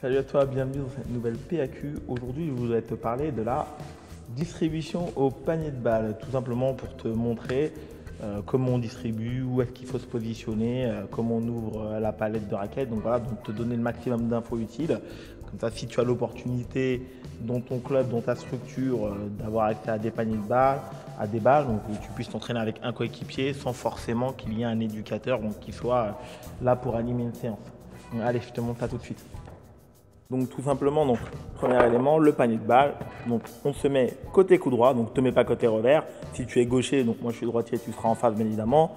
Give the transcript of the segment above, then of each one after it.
Salut à toi, bienvenue dans cette nouvelle PAQ. Aujourd'hui, je voudrais te parler de la distribution au panier de balles, tout simplement pour te montrer euh, comment on distribue, où est-ce qu'il faut se positionner, euh, comment on ouvre euh, la palette de raquettes. Donc voilà, donc te donner le maximum d'infos utiles. Comme ça, si tu as l'opportunité dans ton club, dans ta structure, d'avoir accès à des paniers de balles, à des balles, donc tu puisses t'entraîner avec un coéquipier sans forcément qu'il y ait un éducateur donc, qui soit là pour animer une séance. allez, je te montre ça tout de suite. Donc tout simplement, donc, premier élément, le panier de balle. Donc on se met côté coup droit, donc ne te mets pas côté revers. Si tu es gaucher, donc moi je suis droitier, tu seras en face bien évidemment.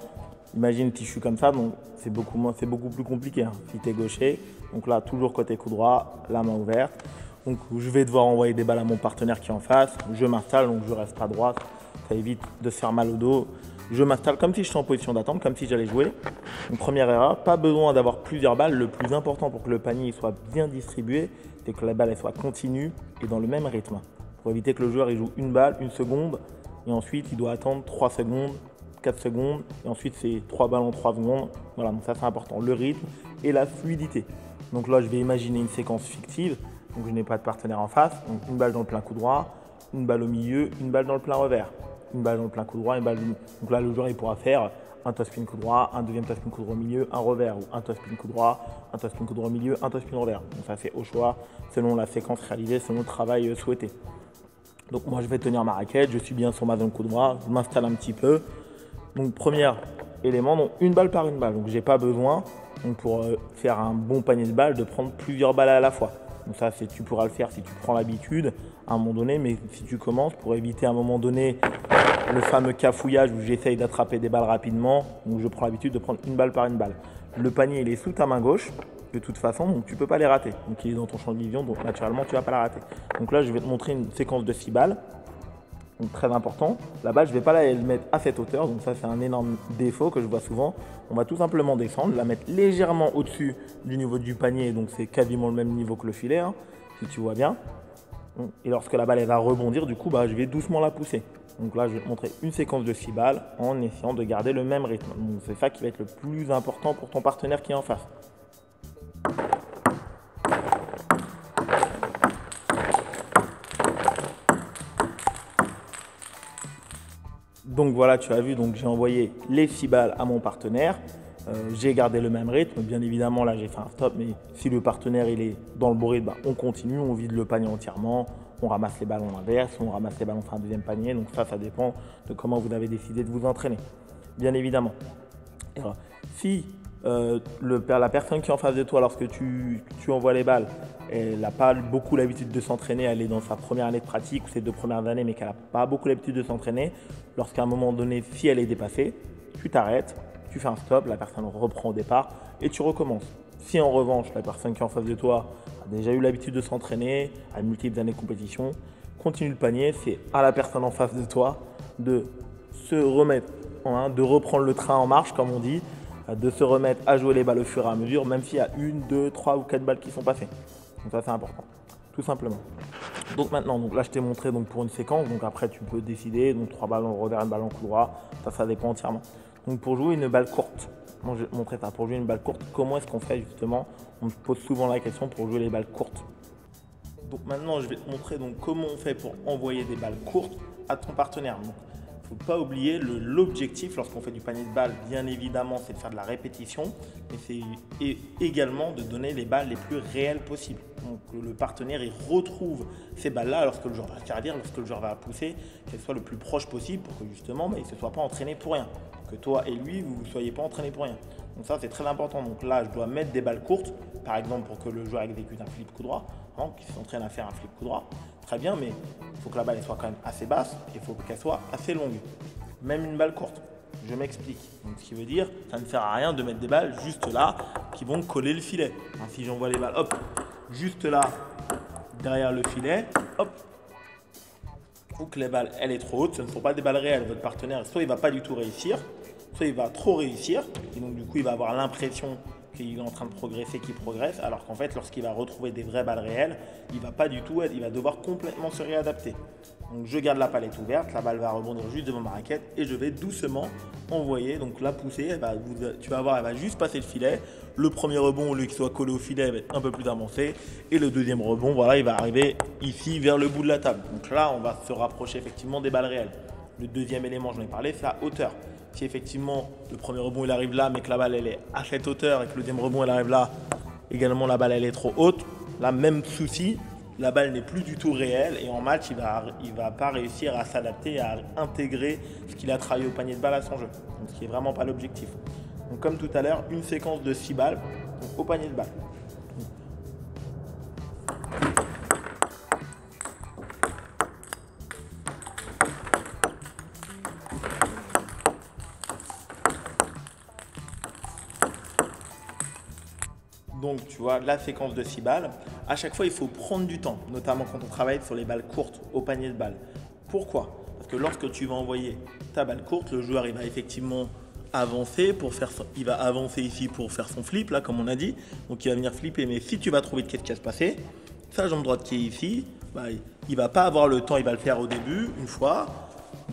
Imagine si je suis comme ça, donc c'est beaucoup, plus compliqué. Hein. Si tu es gaucher, donc là toujours côté coup droit, la main ouverte. Donc je vais devoir envoyer des balles à mon partenaire qui est en face. Je m'installe, donc je reste à droite. Ça évite de se faire mal au dos. Je m'installe comme si je suis en position d'attente, comme si j'allais jouer. Une première erreur, pas besoin d'avoir plusieurs balles. Le plus important pour que le panier soit bien distribué, c'est que la balle soit continue et dans le même rythme. Pour éviter que le joueur il joue une balle, une seconde, et ensuite il doit attendre 3 secondes, 4 secondes, et ensuite c'est 3 balles en 3 secondes. Voilà, donc ça c'est important. Le rythme et la fluidité. Donc là je vais imaginer une séquence fictive. Donc je n'ai pas de partenaire en face. Donc une balle dans le plein coup droit, une balle au milieu, une balle dans le plein revers une balle le plein coup droit, une balle. Donc là, le joueur il pourra faire un top spin coup droit, un deuxième top spin coup droit au milieu, un revers, ou un top spin coup droit, un top spin coup droit au milieu, un top spin revers. Donc ça c'est au choix, selon la séquence réalisée, selon le travail euh, souhaité. Donc moi je vais tenir ma raquette, je suis bien sur ma zone coup droit, je m'installe un petit peu. Donc premier élément, donc une balle par une balle. Donc j'ai pas besoin, donc pour euh, faire un bon panier de balles, de prendre plusieurs balles à la fois. Donc ça, tu pourras le faire si tu prends l'habitude à un moment donné, mais si tu commences, pour éviter à un moment donné le fameux cafouillage où j'essaye d'attraper des balles rapidement, donc je prends l'habitude de prendre une balle par une balle. Le panier, il est sous ta main gauche, de toute façon, donc tu ne peux pas les rater. Donc il est dans ton champ de vision, donc naturellement, tu ne vas pas la rater. Donc là, je vais te montrer une séquence de 6 balles. Donc très important. La balle, je ne vais pas la mettre à cette hauteur, donc ça c'est un énorme défaut que je vois souvent. On va tout simplement descendre, la mettre légèrement au-dessus du niveau du panier, donc c'est quasiment le même niveau que le filet, hein, si tu vois bien. Et lorsque la balle elle va rebondir, du coup, bah, je vais doucement la pousser. Donc là, je vais te montrer une séquence de 6 balles en essayant de garder le même rythme. C'est ça qui va être le plus important pour ton partenaire qui est en face. Donc voilà, tu as vu, donc j'ai envoyé les 6 balles à mon partenaire. Euh, j'ai gardé le même rythme. Bien évidemment, là, j'ai fait un stop, mais si le partenaire il est dans le bon rythme, bah, on continue, on vide le panier entièrement, on ramasse les ballons inverse, on ramasse les ballons, on fait un deuxième panier. Donc ça, ça dépend de comment vous avez décidé de vous entraîner. Bien évidemment. si euh, la personne qui est en face de toi, lorsque tu, tu envoies les balles, elle n'a pas beaucoup l'habitude de s'entraîner, elle est dans sa première année de pratique ou ses deux premières années, mais qu'elle n'a pas beaucoup l'habitude de s'entraîner, lorsqu'à un moment donné, si elle est dépassée, tu t'arrêtes, tu fais un stop, la personne reprend au départ et tu recommences. Si en revanche, la personne qui est en face de toi a déjà eu l'habitude de s'entraîner, a multiples années de compétition, continue le panier, c'est à la personne en face de toi de se remettre, de reprendre le train en marche, comme on dit, de se remettre à jouer les balles au fur et à mesure, même s'il y a une, deux, trois ou quatre balles qui sont passées. Donc ça c'est important, tout simplement. Donc maintenant, donc là je t'ai montré donc pour une séquence, donc après tu peux décider, donc trois balles en revers, une balle en couloir, ça ça dépend entièrement. Donc pour jouer une balle courte, moi je pour jouer une balle courte, comment est-ce qu'on fait justement? On me pose souvent la question pour jouer les balles courtes. Donc maintenant je vais te montrer donc comment on fait pour envoyer des balles courtes à ton partenaire faut pas oublier l'objectif lorsqu'on fait du panier de balles, bien évidemment, c'est de faire de la répétition, mais c'est également de donner les balles les plus réelles possibles. Donc le partenaire il retrouve ces balles-là lorsque le joueur va servir, lorsque le joueur va pousser, qu'elles soient le plus proche possible pour que justement bah, il ne se soit pas entraîné pour rien. Que toi et lui, vous ne soyez pas entraînés pour rien. Donc ça c'est très important. Donc là je dois mettre des balles courtes, par exemple pour que le joueur exécute un flip coup droit, hein, qui s'entraîne à faire un flip coup droit très bien, mais il faut que la balle soit quand même assez basse et il faut qu'elle soit assez longue. Même une balle courte. Je m'explique. Donc, ce qui veut dire, ça ne sert à rien de mettre des balles juste là qui vont coller le filet. si j'envoie les balles, hop, juste là, derrière le filet, hop, faut que les balles, elle est trop haute. Ce ne sont pas des balles réelles. Votre partenaire, soit il va pas du tout réussir, soit il va trop réussir. Et donc, du coup, il va avoir l'impression qu'il est en train de progresser, qu'il progresse, alors qu'en fait, lorsqu'il va retrouver des vraies balles réelles, il va pas du tout il va devoir complètement se réadapter. Je garde la palette ouverte, la balle va rebondir juste devant ma raquette et je vais doucement envoyer. Donc la poussée, tu vas voir, elle va juste passer le filet. Le premier rebond, au lieu qu'il soit collé au filet, va être un peu plus avancé. Et le deuxième rebond, voilà, il va arriver ici vers le bout de la table. Donc là, on va se rapprocher effectivement des balles réelles. Le deuxième élément, j'en ai parlé, c'est la hauteur. Si effectivement le premier rebond il arrive là, mais que la balle est à cette hauteur et que le deuxième rebond elle arrive là, également la balle elle est trop haute, là même souci, la balle n'est plus du tout réelle et en match il va, il va pas réussir à s'adapter, à intégrer ce qu'il a travaillé au panier de balle à son jeu. Ce qui n'est vraiment pas l'objectif. Comme tout à l'heure, une séquence de 6 balles au panier de balle. Donc, tu vois, la séquence de 6 balles, à chaque fois, il faut prendre du temps, notamment quand on travaille sur les balles courtes au panier de balles. Pourquoi? Parce que lorsque tu vas envoyer ta balle courte, le joueur il va effectivement avancer pour faire il va avancer ici pour faire son flip là comme on a dit. Donc il va venir flipper. Mais si tu vas trouver qu'est-ce qui va se passer sa jambe droite qui est ici bah, il va pas avoir le temps il va le faire au début une fois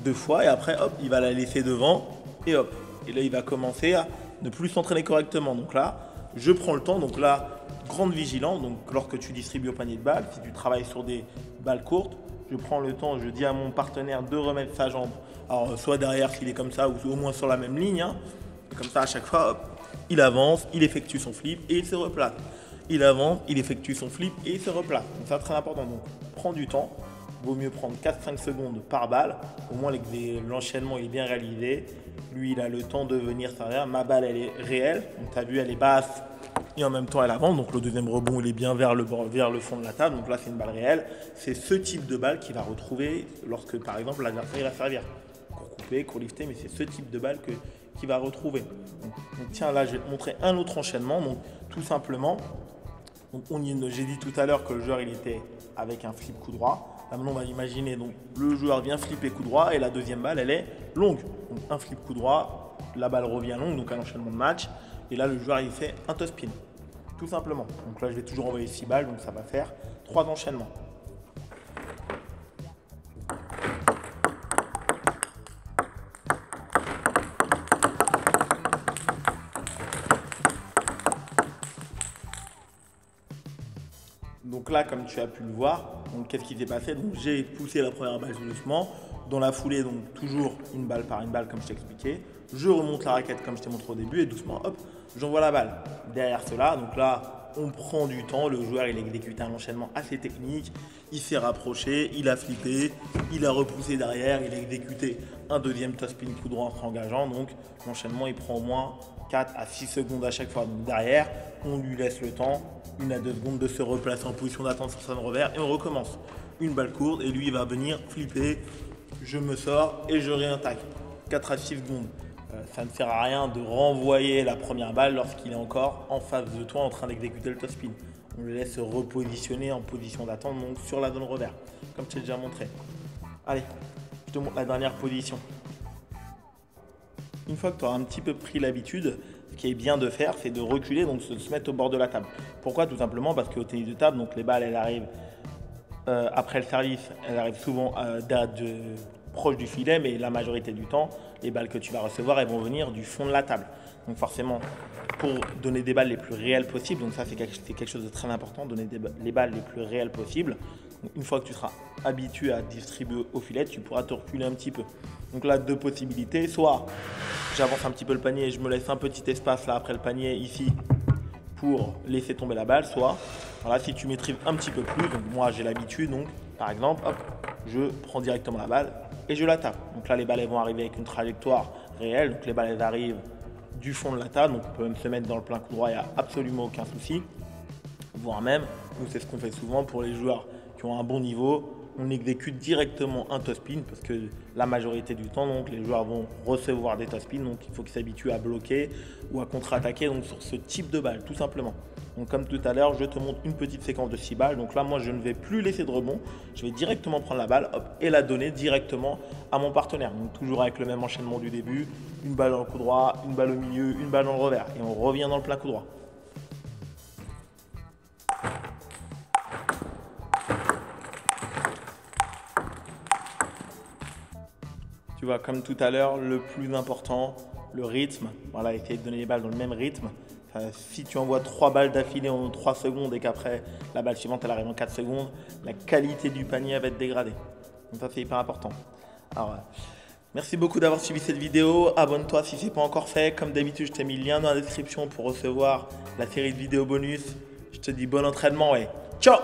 deux fois et après hop il va la laisser devant et hop. Et là il va commencer à ne plus s'entraîner correctement. Donc là je prends le temps. Donc là, grande vigilance. Donc lorsque tu distribues au panier de balles, si tu travailles sur des balles courtes, je prends le temps, je dis à mon partenaire de remettre sa jambe. Alors soit derrière s'il est comme ça, ou au moins sur la même ligne. Hein. Comme ça, à chaque fois, il avance, il effectue son flip et il se replace. Il avance, il effectue son flip et il se replace. Donc ça, très important. Donc prends du temps. Vaut mieux prendre 4-5 secondes par balle. Au moins, l'enchaînement est bien réalisé. Lui, il a le temps de venir s'arrière. Ma balle, elle est réelle. Donc, tu as vu, elle est basse et en même temps, elle avance. Donc, le deuxième rebond, il est bien vers le, vers le fond de la table. Donc là, c'est une balle réelle. C'est ce type de balle qu'il va retrouver lorsque, par exemple, l'adversaire va servir. Pour couper, pour lifter, mais c'est ce type de balle qu'il va retrouver. Donc, tiens, là, je vais te montrer un autre enchaînement. Donc, tout simplement, j'ai dit tout à l'heure que le joueur, il était avec un flip coup droit. maintenant, on va imaginer, donc, le joueur vient flipper coup droit et la deuxième balle, elle est longue. Donc, un flip coup droit, la balle revient longue, donc un enchaînement de match. Et là, le joueur, il fait un toss spin. Tout simplement. Donc là, je vais toujours envoyer 6 balles, donc ça va faire 3 enchaînements. Donc là, comme tu as pu le voir, qu'est-ce qui s'est passé? J'ai poussé la première balle doucement. Dans la foulée, donc toujours une balle par une balle, comme je t'ai expliqué. Je remonte la raquette comme je t'ai montré au début et doucement, hop, j'envoie la balle. Derrière cela, donc là, on prend du temps. Le joueur, il a exécuté un enchaînement assez technique. Il s'est rapproché, il a flippé, il a repoussé derrière, il a exécuté un deuxième top spin coup droit en engageant. Donc l'enchaînement, il prend au moins 4 à 6 secondes à chaque fois. Derrière, on lui laisse le temps, une à deux secondes, de se replacer en position d'attente sur son revers et on recommence. Une balle courte et lui, il va venir flipper. Je me sors et je réattaque. 4 à 6 secondes. Ça ne sert à rien de renvoyer la première balle lorsqu'il est encore en face de toi en train d'exécuter le top spin. On le laisse se repositionner en position d'attente donc sur la zone revers, comme je t'ai déjà montré. Allez, je te montre la dernière position. Une fois que tu auras un petit peu pris l'habitude, ce qui est bien de faire, c'est de reculer, donc se, se mettre au bord de la table. Pourquoi? Tout simplement parce qu'au tennis de table, donc les balles, arrivent euh, après le service, elles arrivent souvent de, proche du filet, mais la majorité du temps, les balles que tu vas recevoir, elles vont venir du fond de la table. Donc forcément, pour donner des balles les plus réelles possibles, donc ça c'est quelque, chose de très important, donner les balles les plus réelles possibles. une fois que tu seras habitué à distribuer au filet, tu pourras te reculer un petit peu. Donc là, deux possibilités. Soit j'avance un petit peu le panier et je me laisse un petit espace là après le panier ici pour laisser tomber la balle. Soit voilà, si tu maîtrises un petit peu plus, donc moi j'ai l'habitude, donc par exemple, hop, je prends directement la balle et je la tape. Donc là, les balles vont arriver avec une trajectoire réelle. Donc les balles elles arrivent du fond de la table. Donc on peut même se mettre dans le plein coup droit, il n'y a absolument aucun souci. Voire même, nous c'est ce qu'on fait souvent pour les joueurs qui ont un bon niveau. On exécute directement un toss spin parce que la majorité du temps, les joueurs vont recevoir des toss spin. Donc il faut qu'ils s'habituent à bloquer ou à contre-attaquer sur ce type de balle, tout simplement. Donc comme tout à l'heure, je te montre une petite séquence de 6 balles. Donc là, moi, je ne vais plus laisser de rebond. Je vais directement prendre la balle et la donner directement à mon partenaire. Donc toujours avec le même enchaînement du début. Une balle dans le coup droit, une balle au milieu, une balle dans le revers. Et on revient dans le plein coup droit. Tu vois, comme tout à l'heure, le plus important, le rythme. Voilà, essayer de donner les balles dans le même rythme si tu envoies 3 balles d'affilée en 3 secondes et qu'après la balle suivante elle arrive en 4 secondes, la qualité du panier va être dégradée. Donc ça c'est hyper important. Alors, merci beaucoup d'avoir suivi cette vidéo. Abonne-toi si ce n'est pas encore fait. Comme d'habitude, je t'ai mis le lien dans la description pour recevoir la série de vidéos bonus. Je te dis bon entraînement et ciao